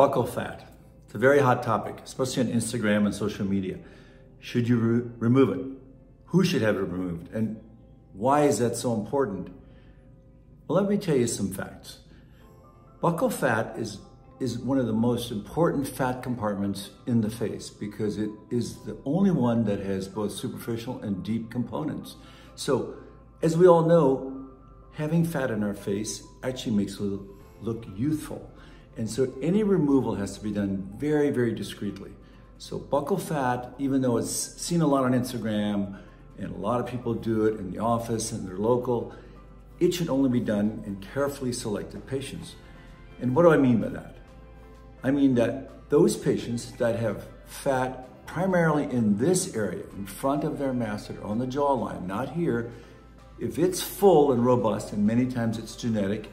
Buccal fat. It's a very hot topic, especially on Instagram and social media. Should you re remove it? Who should have it removed? And why is that so important? Well, let me tell you some facts. Buccal fat is, is one of the most important fat compartments in the face because it is the only one that has both superficial and deep components. So, as we all know, having fat in our face actually makes us look youthful. And so any removal has to be done very, very discreetly. So buccal fat, even though it's seen a lot on Instagram and a lot of people do it in the office and they're local, it should only be done in carefully selected patients. And what do I mean by that? I mean that those patients that have fat primarily in this area, in front of their masseter, on the jawline, not here, if it's full and robust, and many times it's genetic,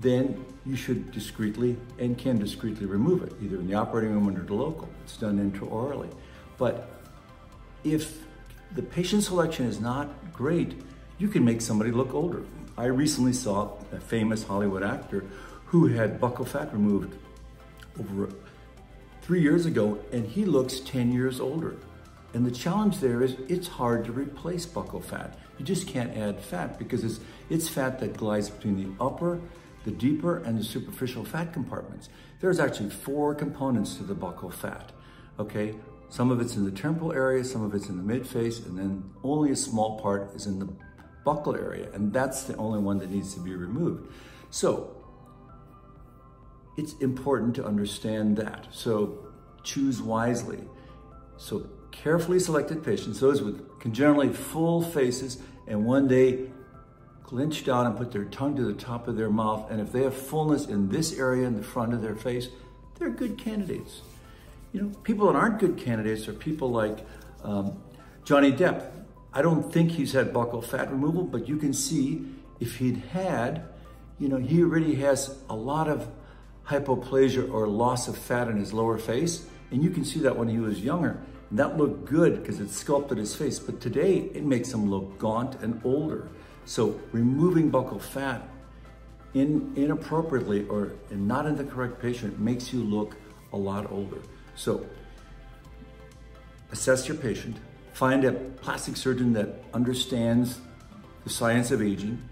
then you should discreetly and can discreetly remove it, either in the operating room or the local. It's done intraorally. But if the patient selection is not great, you can make somebody look older. I recently saw a famous Hollywood actor who had buccal fat removed over three years ago, and he looks 10 years older. And the challenge there is it's hard to replace buccal fat. You just can't add fat because it's, it's fat that glides between the upper the deeper and the superficial fat compartments. There's actually four components to the buccal fat, okay? Some of it's in the temporal area, some of it's in the midface, and then only a small part is in the buccal area, and that's the only one that needs to be removed. So, it's important to understand that. So, choose wisely. So, carefully selected patients, those with congenitally full faces, and one day clench down and put their tongue to the top of their mouth. And if they have fullness in this area in the front of their face, they're good candidates. You know, people that aren't good candidates are people like um, Johnny Depp. I don't think he's had buccal fat removal, but you can see if he'd had, you know, he already has a lot of hypoplasia or loss of fat in his lower face. And you can see that when he was younger. And that looked good because it sculpted his face. But today, it makes him look gaunt and older. So removing buccal fat in, inappropriately or not in the correct patient makes you look a lot older. So assess your patient, find a plastic surgeon that understands the science of aging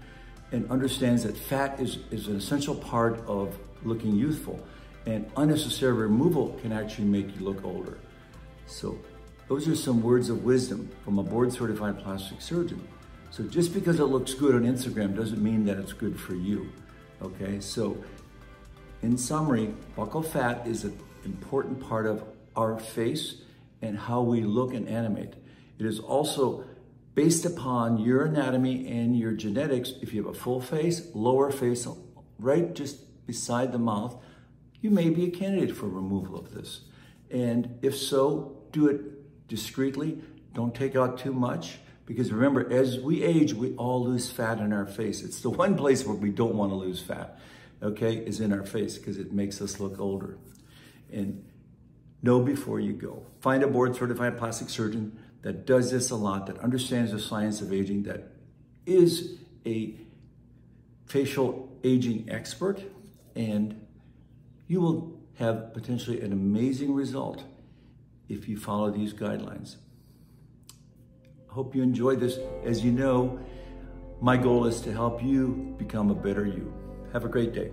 and understands that fat is, is an essential part of looking youthful and unnecessary removal can actually make you look older. So those are some words of wisdom from a board certified plastic surgeon. So just because it looks good on Instagram doesn't mean that it's good for you. Okay, so in summary, buccal fat is an important part of our face and how we look and animate. It is also based upon your anatomy and your genetics. If you have a full face, lower face, right just beside the mouth, you may be a candidate for removal of this. And if so, do it discreetly. Don't take out too much. Because remember, as we age, we all lose fat in our face. It's the one place where we don't want to lose fat, okay, is in our face because it makes us look older. And know before you go. Find a board certified plastic surgeon that does this a lot, that understands the science of aging, that is a facial aging expert, and you will have potentially an amazing result if you follow these guidelines hope you enjoy this. As you know, my goal is to help you become a better you. Have a great day.